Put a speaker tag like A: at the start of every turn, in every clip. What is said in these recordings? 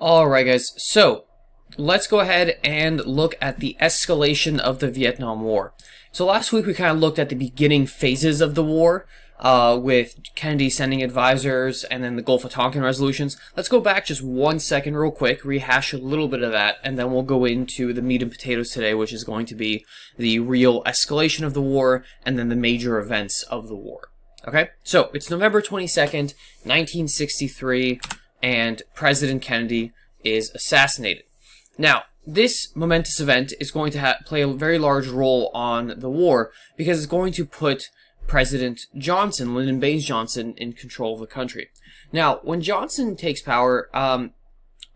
A: Alright guys, so let's go ahead and look at the escalation of the Vietnam War. So last week we kind of looked at the beginning phases of the war, uh, with Kennedy sending advisors and then the Gulf of Tonkin resolutions. Let's go back just one second real quick, rehash a little bit of that, and then we'll go into the meat and potatoes today, which is going to be the real escalation of the war and then the major events of the war. Okay, so it's November 22nd, 1963 and President Kennedy is assassinated. Now, this momentous event is going to play a very large role on the war because it's going to put President Johnson, Lyndon Baines Johnson, in control of the country. Now, when Johnson takes power, um,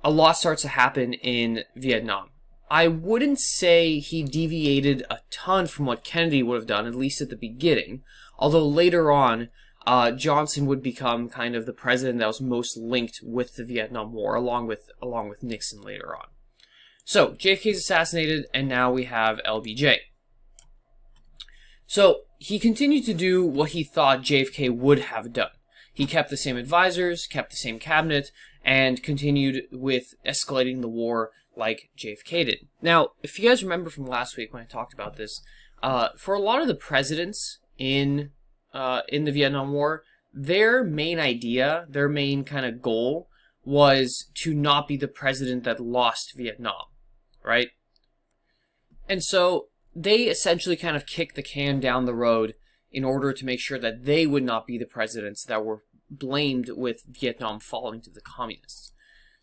A: a lot starts to happen in Vietnam. I wouldn't say he deviated a ton from what Kennedy would have done, at least at the beginning, although later on, uh, Johnson would become kind of the president that was most linked with the Vietnam War, along with along with Nixon later on. So JFK is assassinated, and now we have LBJ. So he continued to do what he thought JFK would have done. He kept the same advisors, kept the same cabinet, and continued with escalating the war like JFK did. Now, if you guys remember from last week when I talked about this, uh, for a lot of the presidents in uh, in the Vietnam War, their main idea, their main kind of goal was to not be the president that lost Vietnam, right? And so they essentially kind of kicked the can down the road in order to make sure that they would not be the presidents that were blamed with Vietnam falling to the communists.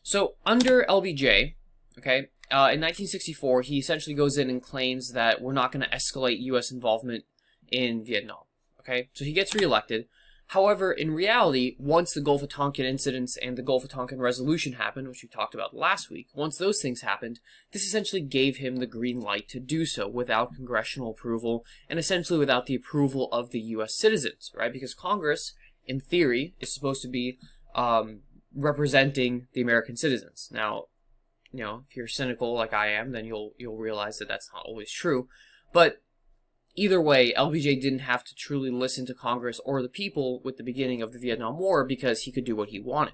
A: So under LBJ, okay, uh, in 1964, he essentially goes in and claims that we're not going to escalate U.S. involvement in Vietnam. Okay, so he gets reelected. However, in reality, once the Gulf of Tonkin incidents and the Gulf of Tonkin resolution happened, which we talked about last week, once those things happened, this essentially gave him the green light to do so without congressional approval and essentially without the approval of the U.S. citizens, right? Because Congress, in theory, is supposed to be um, representing the American citizens. Now, you know, if you're cynical like I am, then you'll you'll realize that that's not always true. But Either way, LBJ didn't have to truly listen to Congress or the people with the beginning of the Vietnam War because he could do what he wanted.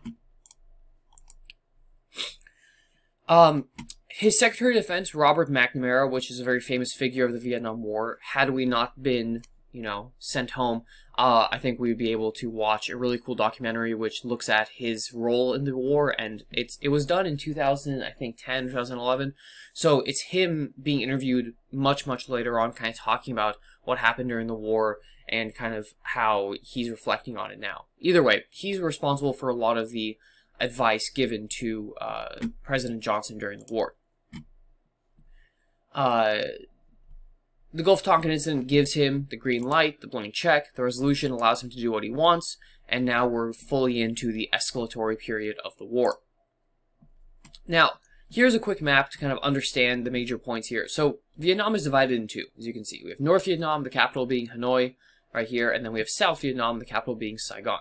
A: Um, his Secretary of Defense, Robert McNamara, which is a very famous figure of the Vietnam War, had we not been, you know, sent home, uh, I think we would be able to watch a really cool documentary which looks at his role in the war, and it's it was done in 2000, I think 10, 2011. So it's him being interviewed much much later on, kind of talking about what happened during the war and kind of how he's reflecting on it now. Either way, he's responsible for a lot of the advice given to uh, President Johnson during the war. Uh, the Gulf Tonkin incident gives him the green light, the blank check. The resolution allows him to do what he wants, and now we're fully into the escalatory period of the war. Now, here's a quick map to kind of understand the major points here. So, Vietnam is divided in two, as you can see. We have North Vietnam, the capital being Hanoi, right here, and then we have South Vietnam, the capital being Saigon.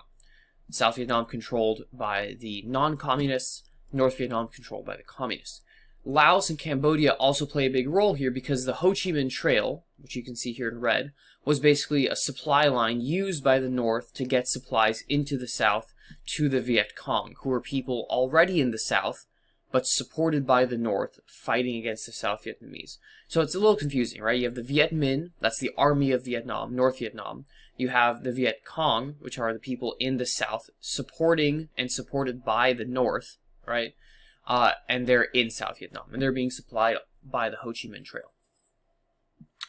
A: South Vietnam controlled by the non-communists, North Vietnam controlled by the communists. Laos and Cambodia also play a big role here because the Ho Chi Minh Trail, which you can see here in red, was basically a supply line used by the North to get supplies into the South to the Viet Cong, who were people already in the South, but supported by the North, fighting against the South Vietnamese. So it's a little confusing, right? You have the Viet Minh, that's the army of Vietnam, North Vietnam. You have the Viet Cong, which are the people in the South, supporting and supported by the North, right? Uh, and they're in South Vietnam, and they're being supplied by the Ho Chi Minh Trail.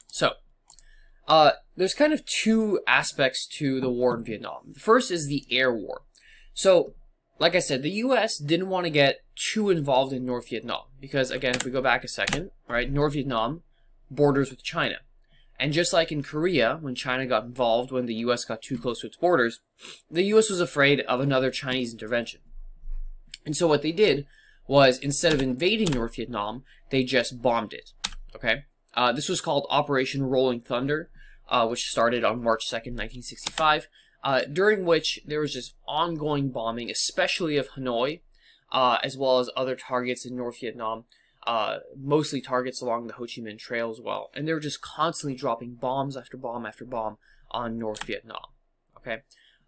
A: So, uh, there's kind of two aspects to the war in Vietnam. The first is the air war. So, like I said, the U.S. didn't want to get too involved in North Vietnam because, again, if we go back a second, right, North Vietnam borders with China. And just like in Korea, when China got involved when the U.S. got too close to its borders, the U.S. was afraid of another Chinese intervention. And so what they did was instead of invading North Vietnam, they just bombed it. Okay, uh, this was called Operation Rolling Thunder, uh, which started on March 2nd, 1965, uh, during which there was just ongoing bombing, especially of Hanoi, uh, as well as other targets in North Vietnam, uh, mostly targets along the Ho Chi Minh Trail as well. And they were just constantly dropping bombs after bomb after bomb on North Vietnam. Okay.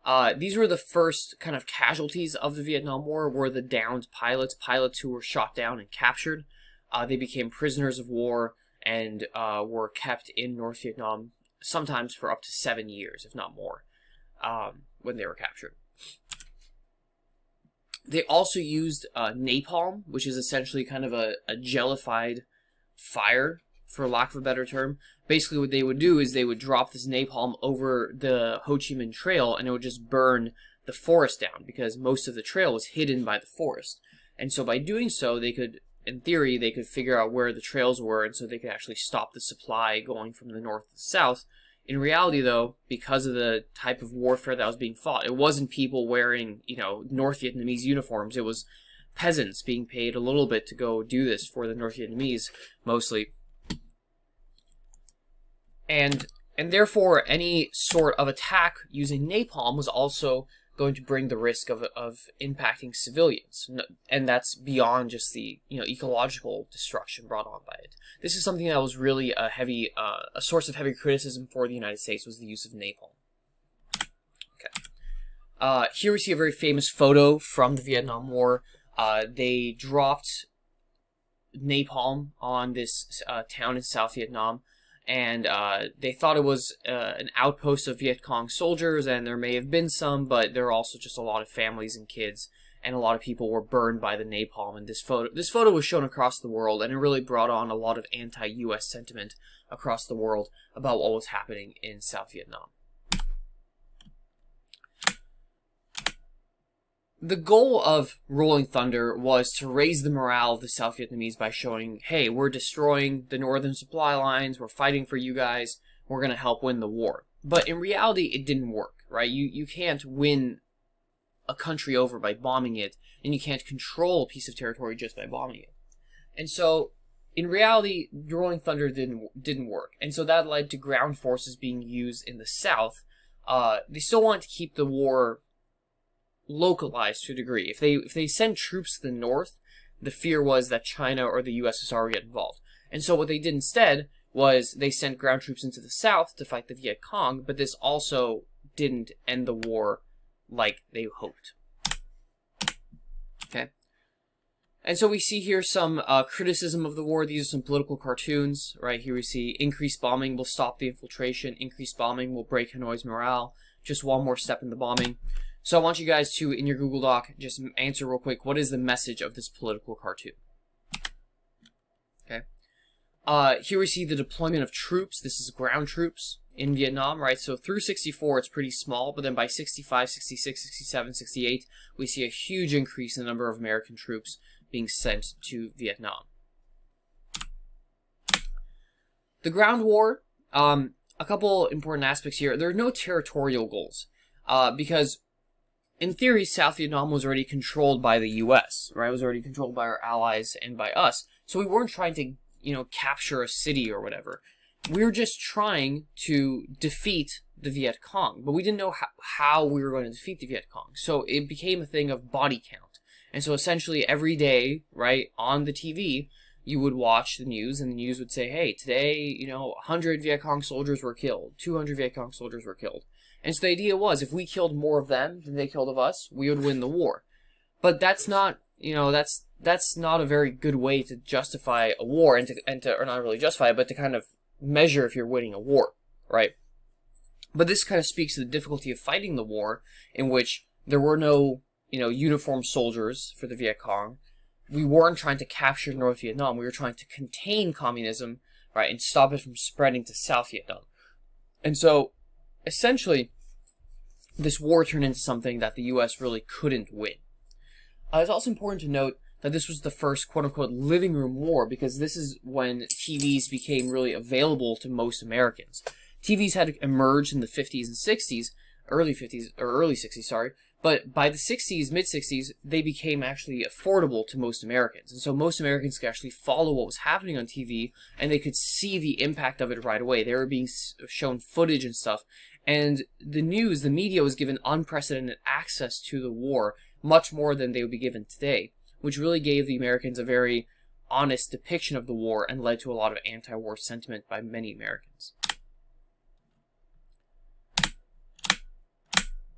A: Uh, these were the first kind of casualties of the Vietnam War, were the downed pilots, pilots who were shot down and captured. Uh, they became prisoners of war and uh, were kept in North Vietnam sometimes for up to seven years, if not more, um, when they were captured. They also used uh, napalm, which is essentially kind of a, a jellified fire, for lack of a better term. Basically, what they would do is they would drop this napalm over the Ho Chi Minh Trail, and it would just burn the forest down because most of the trail was hidden by the forest. And so by doing so, they could, in theory, they could figure out where the trails were, and so they could actually stop the supply going from the north to the south. In reality, though, because of the type of warfare that was being fought, it wasn't people wearing, you know, North Vietnamese uniforms. It was peasants being paid a little bit to go do this for the North Vietnamese, mostly. And and therefore, any sort of attack using napalm was also going to bring the risk of, of impacting civilians. And that's beyond just the, you know, ecological destruction brought on by it. This is something that was really a heavy, uh, a source of heavy criticism for the United States was the use of napalm. Okay. Uh, here we see a very famous photo from the Vietnam War. Uh, they dropped napalm on this uh, town in South Vietnam and uh, they thought it was uh, an outpost of Viet Cong soldiers, and there may have been some, but there are also just a lot of families and kids, and a lot of people were burned by the napalm. And this photo, this photo was shown across the world, and it really brought on a lot of anti-U.S. sentiment across the world about what was happening in South Vietnam. The goal of Rolling Thunder was to raise the morale of the South Vietnamese by showing, hey, we're destroying the northern supply lines, we're fighting for you guys, we're going to help win the war. But in reality, it didn't work, right? You, you can't win a country over by bombing it, and you can't control a piece of territory just by bombing it. And so, in reality, Rolling Thunder didn't didn't work, and so that led to ground forces being used in the South. Uh, they still wanted to keep the war localized to a degree. If they if they send troops to the north, the fear was that China or the USSR would get involved. And so what they did instead was they sent ground troops into the south to fight the Viet Cong, but this also didn't end the war like they hoped. Okay. And so we see here some uh, criticism of the war. These are some political cartoons. Right here we see increased bombing will stop the infiltration. Increased bombing will break Hanoi's morale. Just one more step in the bombing. So I want you guys to, in your Google Doc, just answer real quick, what is the message of this political cartoon? Okay. Uh, here we see the deployment of troops. This is ground troops in Vietnam, right? So through 64, it's pretty small, but then by 65, 66, 67, 68, we see a huge increase in the number of American troops being sent to Vietnam. The ground war, um, a couple important aspects here. There are no territorial goals, uh, because in theory, South Vietnam was already controlled by the U.S., right? It was already controlled by our allies and by us. So we weren't trying to, you know, capture a city or whatever. We were just trying to defeat the Viet Cong, but we didn't know how, how we were going to defeat the Viet Cong. So it became a thing of body count. And so essentially every day, right, on the TV, you would watch the news and the news would say, hey, today, you know, 100 Viet Cong soldiers were killed, 200 Viet Cong soldiers were killed. And so the idea was if we killed more of them than they killed of us, we would win the war. But that's not, you know, that's that's not a very good way to justify a war and to and to or not really justify it, but to kind of measure if you're winning a war, right? But this kind of speaks to the difficulty of fighting the war in which there were no, you know, uniformed soldiers for the Viet Cong. We weren't trying to capture North Vietnam. We were trying to contain communism, right, and stop it from spreading to South Vietnam. And so essentially, this war turned into something that the U.S. really couldn't win. Uh, it's also important to note that this was the first quote-unquote living room war because this is when TVs became really available to most Americans. TVs had emerged in the 50s and 60s, early 50s, or early 60s, sorry, but by the 60s, mid 60s, they became actually affordable to most Americans. And so most Americans could actually follow what was happening on TV and they could see the impact of it right away. They were being shown footage and stuff. And the news, the media was given unprecedented access to the war, much more than they would be given today, which really gave the Americans a very honest depiction of the war and led to a lot of anti war sentiment by many Americans.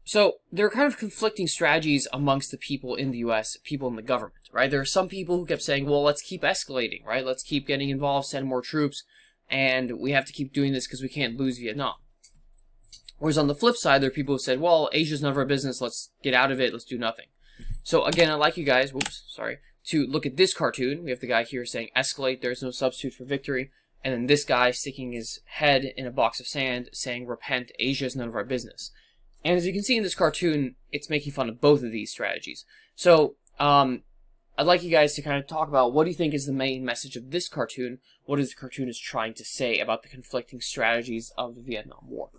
A: So there are kind of conflicting strategies amongst the people in the U.S., people in the government, right? There are some people who kept saying, well, let's keep escalating, right? Let's keep getting involved, send more troops, and we have to keep doing this because we can't lose Vietnam. Whereas on the flip side, there are people who said, well, Asia's none of our business, let's get out of it, let's do nothing. So again, I'd like you guys, whoops, sorry, to look at this cartoon. We have the guy here saying, escalate, there's no substitute for victory. And then this guy sticking his head in a box of sand saying, repent, Asia is none of our business. And as you can see in this cartoon, it's making fun of both of these strategies. So, um, I'd like you guys to kind of talk about what do you think is the main message of this cartoon? What is the cartoonist trying to say about the conflicting strategies of the Vietnam War?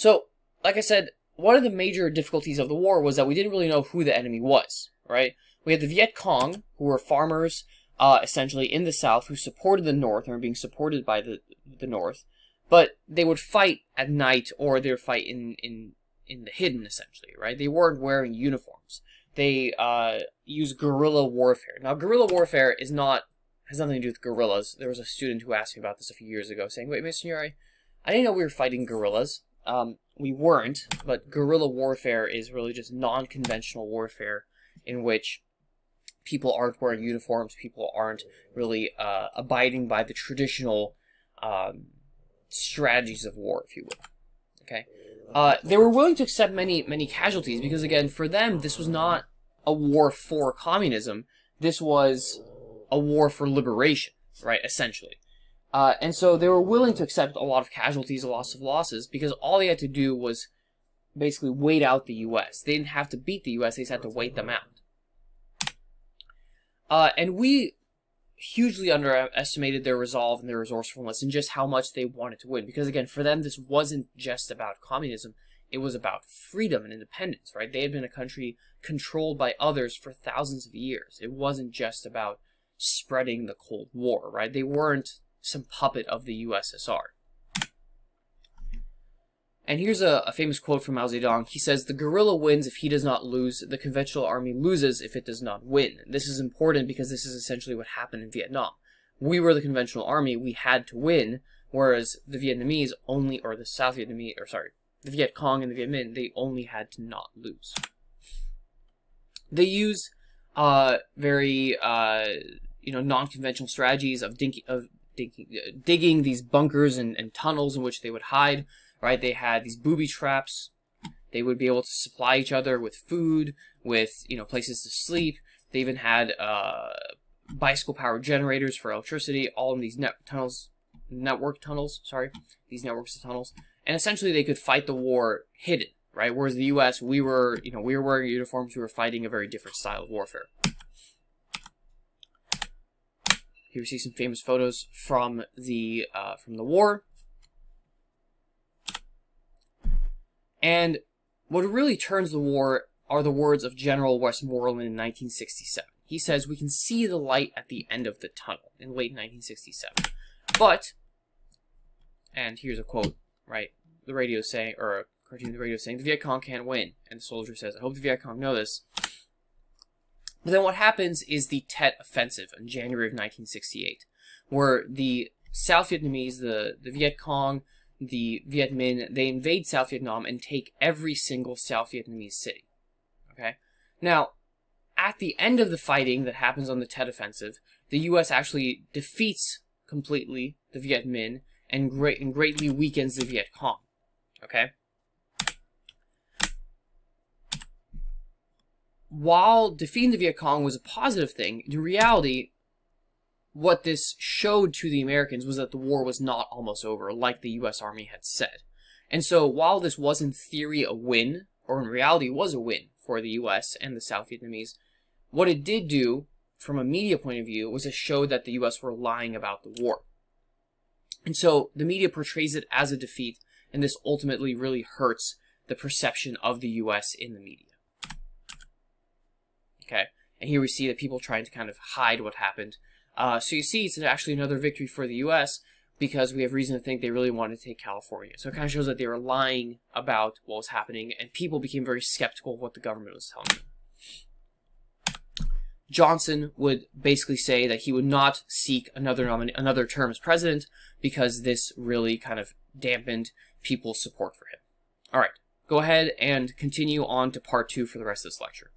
A: So, like I said, one of the major difficulties of the war was that we didn't really know who the enemy was, right? We had the Viet Cong, who were farmers, uh, essentially in the South, who supported the North and were being supported by the the North, but they would fight at night or they would fight in in in the hidden, essentially, right? They weren't wearing uniforms. They uh, use guerrilla warfare. Now, guerrilla warfare is not has nothing to do with guerrillas. There was a student who asked me about this a few years ago, saying, "Wait. Yuri, I didn't know we were fighting guerrillas." Um, we weren't, but guerrilla warfare is really just non-conventional warfare in which people aren't wearing uniforms, people aren't really uh, abiding by the traditional um, strategies of war, if you will. Okay, uh, they were willing to accept many many casualties because again, for them, this was not a war for communism. This was a war for liberation, right? Essentially. Uh, and so they were willing to accept a lot of casualties, a loss of losses, because all they had to do was basically wait out the U.S. They didn't have to beat the U.S., they just had to wait them out. Uh, and we hugely underestimated their resolve and their resourcefulness and just how much they wanted to win. Because again, for them, this wasn't just about communism, it was about freedom and independence, right? They had been a country controlled by others for thousands of years. It wasn't just about spreading the Cold War, right? They weren't some puppet of the USSR. And here's a, a, famous quote from Mao Zedong. He says, The guerrilla wins if he does not lose. The conventional army loses if it does not win. This is important because this is essentially what happened in Vietnam. We were the conventional army. We had to win, whereas the Vietnamese only, or the South Vietnamese, or sorry, the Viet Cong and the Viet Minh, they only had to not lose. They use uh, very, uh, you know, non-conventional strategies of, dinky, of digging, uh, digging these bunkers and, and tunnels in which they would hide, right? They had these booby traps. They would be able to supply each other with food, with, you know, places to sleep. They even had uh, bicycle powered generators for electricity, all in these net tunnels, network tunnels, sorry, these networks of tunnels. And essentially they could fight the war hidden, right? Whereas the US, we were, you know, we were wearing uniforms, we were fighting a very different style of warfare. Here we see some famous photos from the uh, from the war. And what really turns the war are the words of General Westmoreland in 1967. He says, we can see the light at the end of the tunnel in late 1967. But, and here's a quote, right? The radio saying, or a cartoon the radio saying, the Viet Cong can't win. And the soldier says, I hope the Viet Cong know this. But then what happens is the Tet Offensive in January of 1968, where the South Vietnamese, the, the Viet Cong, the Viet Minh, they invade South Vietnam and take every single South Vietnamese city. Okay? Now, at the end of the fighting that happens on the Tet Offensive, the U.S. actually defeats completely the Viet Minh and, and greatly weakens the Viet Cong. Okay? While defeating the Viet Cong was a positive thing, in reality, what this showed to the Americans was that the war was not almost over, like the U.S. Army had said. And so, while this was in theory a win, or in reality was a win for the U.S. and the South Vietnamese, what it did do, from a media point of view, was to show that the U.S. were lying about the war. And so, the media portrays it as a defeat, and this ultimately really hurts the perception of the U.S. in the media. Okay, and here we see the people trying to kind of hide what happened. Uh, so you see, it's actually another victory for the U.S. because we have reason to think they really wanted to take California. So it kind of shows that they were lying about what was happening, and people became very skeptical of what the government was telling them. Johnson would basically say that he would not seek another another term as president because this really kind of dampened people's support for him. All right, go ahead and continue on to part two for the rest of this lecture.